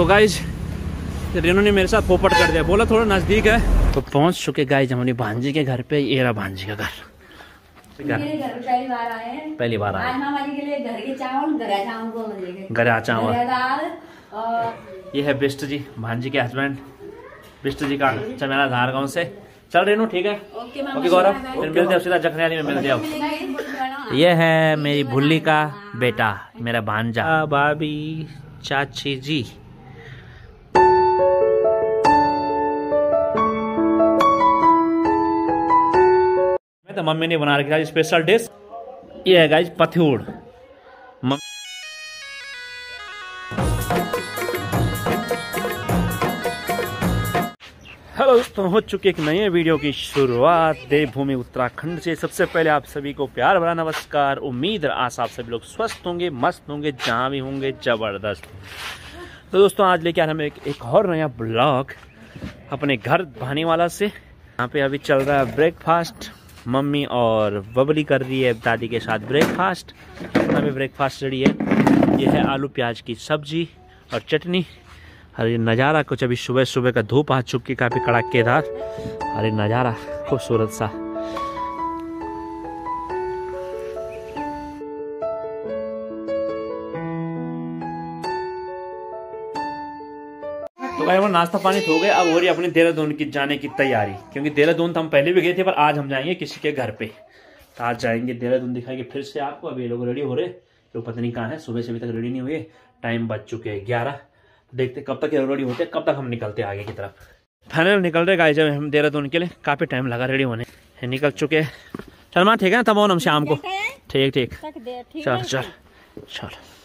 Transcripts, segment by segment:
तो गाइज़ रेनू ने मेरे साथ पोपट कर दिया। बोला थोड़ा नज़दीक है। तो पहुँच चुके गाइज़ हमारी भांजी के घर पे ये रहा भांजी का घर। मेरे घर पहली बार आए हैं। पहली बार आए। आज जी के लिए घर के चावल गरा चावल को गरा चावल। और ये है बिष्ट जी भांजी के हस्बैंड बिस्ट जी का चमेला धार गाँव से। चल रेनू ठीक है? ओके ओके गौरव फिर मिलते हैं सीधा जखनियाली में मिलते हैं ये है मेरी भुल्ली का बेटा मेरा भांजा। भाभी चाची जी। तो मम्मी ने बना रखी स्पेशल डिश ये है गाइज़ मम... हेलो दोस्तों हो चुकी एक नए वीडियो की शुरुआत देवभूमि उत्तराखंड से। सबसे पहले आप सभी को प्यार भरा नमस्कार। उम्मीद आज आप सभी लोग स्वस्थ होंगे मस्त होंगे जहाँ भी होंगे ज़बरदस्त। तो दोस्तों आज लेके आ रहे हम एक, एक और नया ब्लॉग अपने घर भानीवाला से। यहाँ पे अभी चल रहा है ब्रेकफास्ट मम्मी और बबली कर रही है दादी के साथ ब्रेकफास्ट अपना भी ब्रेकफास्ट रेडी है। ये है आलू प्याज की सब्ज़ी और चटनी। अरे नज़ारा कुछ अभी सुबह सुबह का धूप आ चुकी काफ़ी कड़ाकेदार अरे नज़ारा खूबसूरत सा। नाश्ता पानी तो हो गया। अब हो रही अपनी देहरादून की जाने की तैयारी। क्योंकि देहरादून तो हम पहले भी गए थे पर आज हम जाएँगे किसी के घर पे। तो आज जाएँगे देहरादून दिखाएँगे फिर से आपको। अभी ये लोग रेडी हो रहे लोग पता नहीं कहाँ है। सुबह से अभी तक रेडी नहीं हुए। टाइम बज चुके हैं ग्यारह। देखते कब तक ये रेडी होते हैं कब तक हम निकलते हैं आगे की तरफ़। फाइनल निकल रहे गाय जब हम देहरादून के लिए काफ़ी टाइम लगा रेडी होने। निकल चुके हैं। चल माँ ठीक है तब हम शाम को। ठीक ठीक चल चल चल।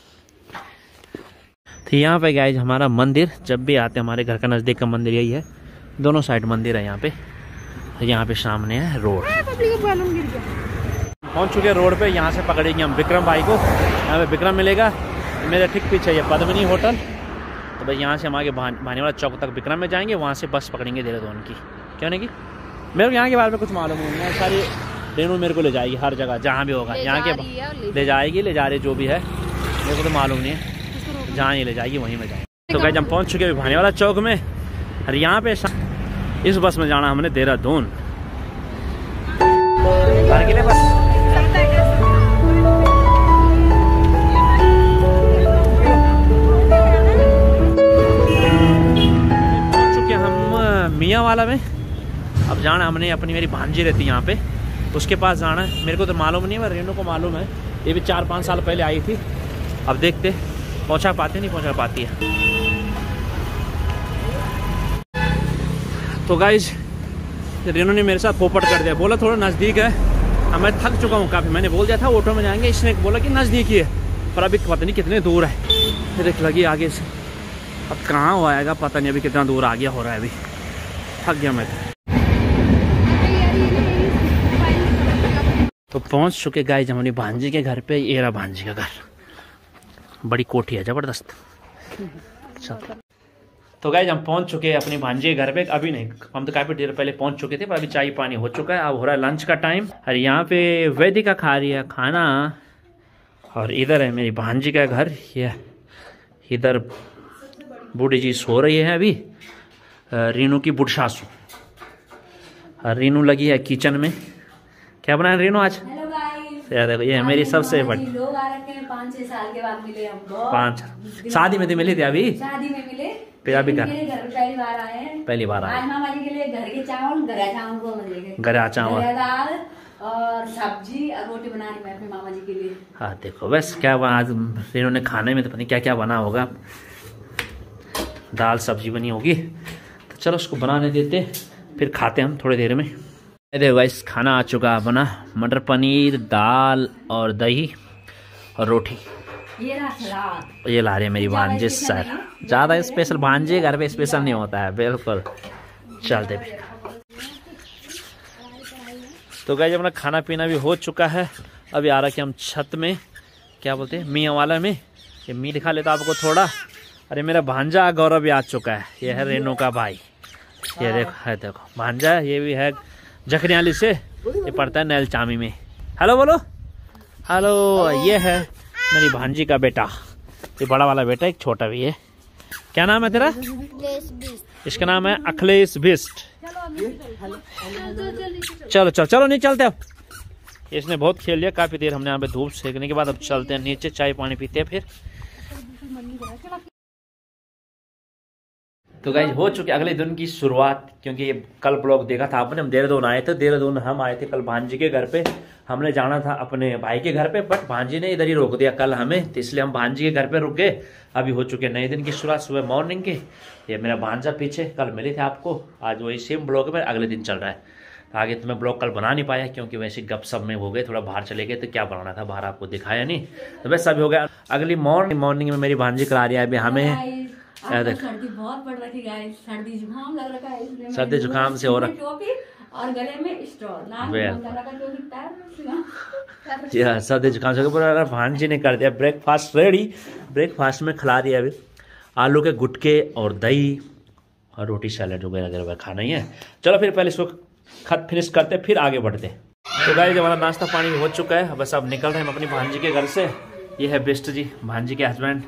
तो यहाँ पे गाइज़ हमारा मंदिर जब भी आते हैं हमारे घर का नज़दीक का मंदिर यही है। दोनों साइड मंदिर है यहाँ पे। यहाँ पे सामने है रोड। पहुँच चुके हैं रोड पे यहाँ से पकड़ेंगे हम विक्रम भाई को। यहाँ पे विक्रम मिलेगा। मेरे ठीक पीछे ये पद्मनी होटल। तो भाई यहाँ से हम आगे भाने वाला चौक तक विक्रम में जाएँगे वहाँ से बस पकड़ेंगे देर देहरादून की। क्यों नहीं की? मेरे को यहाँ के बारे में कुछ मालूम नहीं है। सारी रेनू मेरे को ले जाएगी हर जगह जहाँ भी होगा। यहाँ के ले जाएगी ले जा रही जो भी है। मेरे को तो मालूम नहीं है। जहाँ ये ले जाएगी, वहीं में जाएँगे तो भाई हम पहुँच चुके हैं भाने वाला चौक में, और यहाँ पे इस बस में जाना हमने देहरादून। मियाँ वाला में। अब जाना हमने अपनी मेरी भांजी रहती है यहाँ पे। उसके पास जाना है। मेरे को तो मालूम नहीं है रेनू को मालूम है। ये भी चार पाँच साल पहले आई थी। अब देखते पहुँचा पाते, नहीं पहुँचा पाती है। तो गाइज़ रेनू ने मेरे साथ पोपट कर दिया। बोला थोड़ा नज़दीक है। अब मैं थक चुका हूँ काफ़ी। मैंने बोल दिया था, ऑटो में जाएँगे। इसने बोला कि नज़दीक ही है। पर अभी पता नहीं कितने दूर है। देख लगी आगे से। अब कहाँ हो आएगा, पता नहीं अभी कितना दूर आ गया हो रहा है अभी। थक गया मैं तो। पहुँच चुके गाय हमारी भांजी के घर पे, ये रहा भांजी का घर। बड़ी कोठी है, ज़बरदस्त। तो गाय हम पहुँच चुके हैं अपने भांजी घर पे। अभी नहीं, हम तो काफ़ी देर पहले पहुँच चुके थे, पर अभी चाय पानी हो चुका है। अब हो रहा है लंच का टाइम और यहाँ पे वैदिका खा रही है खाना। और इधर है मेरी भांजी का घर। ये, इधर बूढ़ी जी सो रही है अभी। रीनू की बुढ़सासू रीनू लगी है किचन में। क्या बनाया रीनू आज? यार देखो ये मेरी सबसे बड़ी लोग आ रखे हैं पाँच छह साल के बाद मिले हमको पाँच शादी में तो मिली थी अभी? शादी में मिले। फिर अभी घर मेरे घर पे पहली बार आए हैं। पहली बार आए। मामा के लिए घर के चावल गरा चावल को मिलेंगे गरा चावल। दाल और सब्ज़ी और रोटी बना रही मैं अपने मामा जी के लिए। हाँ देखो बस क्या आज रीनू ने खाने में तो पता नहीं क्या क्या बना होगा। दाल सब्ज़ी बनी होगी। तो चलो उसको बनाने देते फिर खाते हम थोड़ी देर में। देखो गाइस खाना आ चुका बना मटर पनीर दाल और दही और रोटी। ये सलाद। ये ला रही है मेरी भांजे सर। ज़्यादा स्पेशल भांजे घर पे स्पेशल नहीं होता है बिल्कुल। चलते भी तो गाइस अपना खाना पीना भी हो चुका है। अभी आ रहा कि हम छत में क्या बोलते हैं मियाँ वाला में। ये मी दिखा लेता आपको थोड़ा। अरे मेरा भांजा गौरव भी आ चुका है। ये है रेनू का भाई। ये देखो है देखो। भांजा ये भी है जखरियाली से ये पड़ता है नैल चामी में। हेलो बोलो। हेलो ये है मेरी भांजी का बेटा। ये बड़ा वाला बेटा एक छोटा भी है। क्या नाम है तेरा? इसका नाम है अखिलेश बिस्ट। चलो चलो चलो नहीं चलते अब। इसने बहुत खेल लिया काफ़ी देर हमने यहाँ पे धूप सेकने के बाद अब चलते हैं नीचे चाय पानी पीते हैं फिर। तो गाइज़ हो चुके अगले दिन की शुरुआत, क्योंकि ये कल ब्लॉग देखा था आपने, हम देहरादून आए थे, देहरादून हम आए थे कल भांजी के घर पे। हमने जाना था अपने भाई के घर पे बट भांजी ने इधर ही रोक दिया कल हमें तो इसलिए हम भांजी के घर पे रुक गए। अभी हो चुके नए दिन की शुरुआत, सुबह मॉर्निंग के। ये मेरा भांजा पीछे, कल मिले थे आपको, आज वही सेम ब्लॉग में, अगले दिन चल रहा है। आगे तो मैं ब्लॉग कल बना नहीं पाया, क्योंकि वैसे गप सब में हो गए, थोड़ा बाहर चले गए तो क्या बनाना था, बाहर आपको दिखाया नहीं। तो बस अभी हो गया, अगली मॉर्निंग मॉर्निंग में मेरी भांजी करा रही है, अभी हमें सर्दी बहुत पड़ रखी है सर्दी जुकाम लग रखा है सर्दी जुकाम से हो रहा और गले में सर्दी जुकाम से पूरा भांजी ने कर दिया ब्रेकफास्ट रेडी ब्रेकफास्ट में खिला दिया अभी। आलू के गुटके और दही और रोटी सैलड वगैरह वगैरह खाना ही है। चलो फिर पहले इसको खत फिनिश करते फिर आगे बढ़ते। तो गाय हमारा नाश्ता पानी हो चुका है। बस अब निकल रहे हैं हम अपनी भांजी के घर से। ये है बेस्ट जी भांजी के हस्बैंड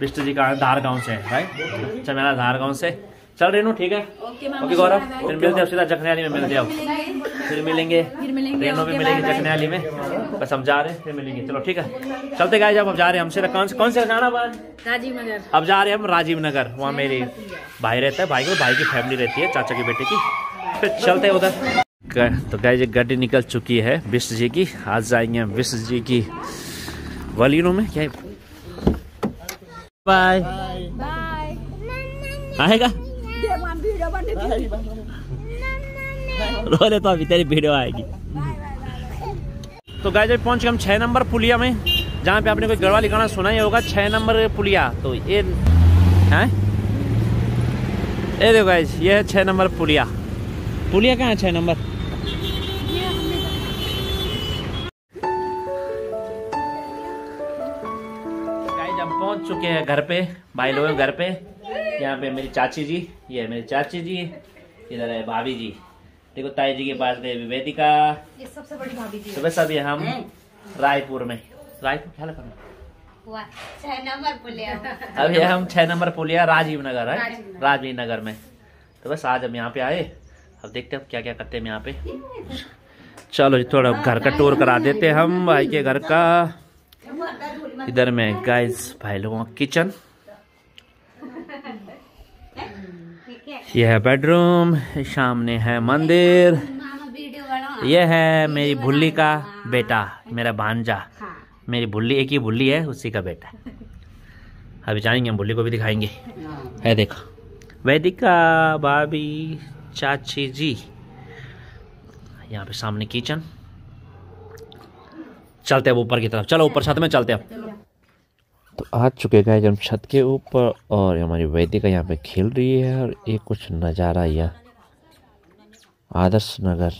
बिस्ट जी का धार गाँव से राइट मेरा धार गाँव से। चल रेनू ठीक है? ओके गौरव फिर मिलते हैं सीधा जखनियाली में मिलते हैं फिर मिलेंगे। रेनू भी मिलेगी जखनियाली में। बस हम जा रहे हैं फिर मिलेंगे। चलो ठीक है। चलते गए जब हम जा रहे हैं हमसे। कौन से कौन से जाना राजीव नगर। अब जा रहे हैं हम राजीव नगर। वहाँ मेरी भाई रहता है भाई को भाई की फैमिली रहती है चाचा की बेटे की। फिर चलते उधर। तो गाय जी गाड़ी निकल चुकी है विश्व जी की। आज जाएँगे हम विश्व जी की वलीनों में। क्या बाय आएगा रो ले तो अभी तेरी वीडियो आएगी तो गाय जब पहुँच गए हम छह नंबर पुलिया में। जहाँ पे आपने कोई गढ़वाली लिखाना सुना ही होगा छह नंबर पुलिया। तो ये है? ये देखो गाइज़ ये है छह नंबर पुलिया। पुलिया कहाँ है छह नंबर? हैं घर पे भाई लोग घर पे। यहाँ पे मेरी चाची जी ये है मेरी चाची जी इधर है भाभी जी। देखो ताई जी के पास गए वेदिका ये सबसे बड़ी भाभी जी सुबह सब हम रायपुर में। रायपुर क्या नंबर पुलिया। अभी हम छह नंबर पुलिया राजीव नगर है राजीव नगर में। तो बस आज हम यहाँ पे आए। अब देखते हैं क्या क्या करते हैं यहाँ पे। चलो जी थोड़ा घर का टूर करा देते हम भाई के घर का। इधर में गाइस भाई लोगों किचन यह है बेडरूम सामने है मंदिर। यह है मेरी भुल्ली का बेटा, मेरा भांजा। मेरी भुल्ली, एक ही भुल्ली है, उसी का बेटा। अभी जाएँगे, हम भुल्ली को भी दिखाएँगे। है देखो। वैदिका भाभी चाची जी। यहाँ पे सामने किचन चलते हैं ऊपर की तरफ़। चलो, ऊपर साथ में चलते हैं तो आ चुके गए हम छत के ऊपर और हमारी वैदिका यहाँ पे खेल रही है और ये कुछ नज़ारा यह आदर्श नगर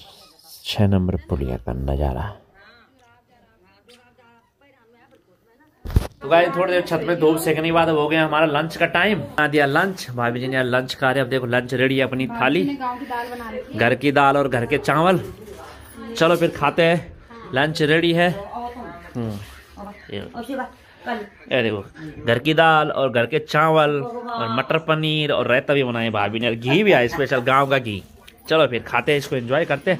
छः नंबर पुलिया का नज़ारा। तो गाइस थोड़ी देर छत में धूप सेकने के बाद हो गया हमारा लंच का टाइम। आ दिया लंच। भाभी जी ने लंच खा रहे अब देखो लंच रेडी है अपनी थाली। घर की दाल और घर के चावल। चलो फिर खाते हैं। लंच रेडी है। ये देखो घर की दाल और घर के चावल और मटर पनीर और रायता भी बनाए, भाभी ने। घी भी आया स्पेशल गाँव का घी। चलो फिर खाते हैं इसको एंजॉय करते हैं।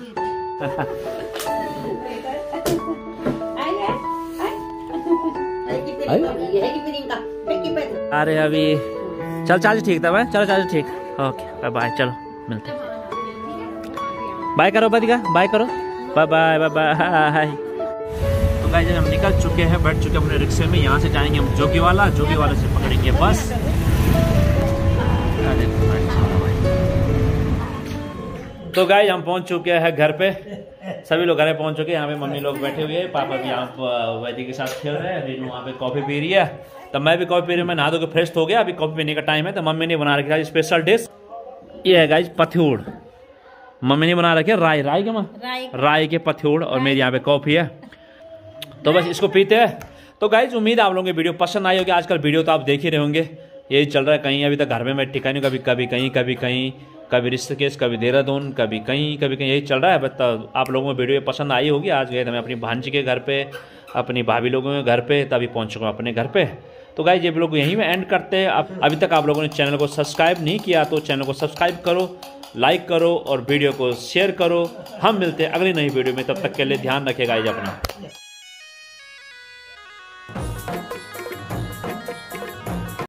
अरे अभी, चल चार्ज ठीक था, भाई। चलो चार्ज ठीक। ओके बाय बाय चलो, मिलते बाय करो बदिका बाय करो। बाय बाय बाय बाय तो गाइस हम निकल चुके हैं बैठ चुके हैं अपने रिक्शे में यहाँ से जाएँगे हम जोगी वाला जोगी वाला से पकड़ेंगे बस। तो गाइस हम पहुँच चुके हैं घर पे। सभी लोग घर पहुँच चुके हैं यहाँ पे मम्मी लोग बैठे हुए हैं पापा भी यहाँ वैदी के साथ खेल रहे हैं रेनू वहाँ पे कॉफ़ी पी रही है। तब मैं भी कॉफ़ी पी रही हूँ मैं नहा धो के फ्रेश हो गया अभी कॉफ़ी पीने का टाइम है तो मम्मी ने बना रखी स्पेशल डिश ये है गाइज़ पथ्यूड़। मम्मी ने बना रखे राय राय के माँ राय के पथ्यूड़ और मेरी यहाँ पे कॉफ़ी है। तो बस इसको पीते हैं। तो गाइज़ उम्मीद आप लोगों की वीडियो पसंद आई होगी। आजकल वीडियो तो आप देख ही रहे होंगे। यही चल रहा है कहीं, अभी तक घर में मैं टिका नहीं कभी कभी कहीं कभी कहीं, कभी ऋषिकेश कभी देहरादून, कभी कहीं कभी कहीं, यही चल रहा है। बट आप लोगों को वीडियो पसंद आई होगी। आज गए थे मैं अपनी भांजी के घर पे, अपनी भाभी लोगों के घर पे, तभी पहुँच चुका हूँ अपने घर पे। तो गाइज़ ये लोग यहीं में एंड करते हैं। अब, अभी तक आप लोगों ने चैनल को सब्सक्राइब नहीं किया तो चैनल को सब्सक्राइब करो लाइक करो और वीडियो को शेयर करो। हम मिलते हैं अगली नई वीडियो में। तब तक के लिए ध्यान रखेगा गाइज़ अपना।